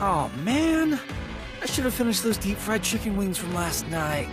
Oh man, I should have finished those deep fried chicken wings from last night.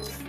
you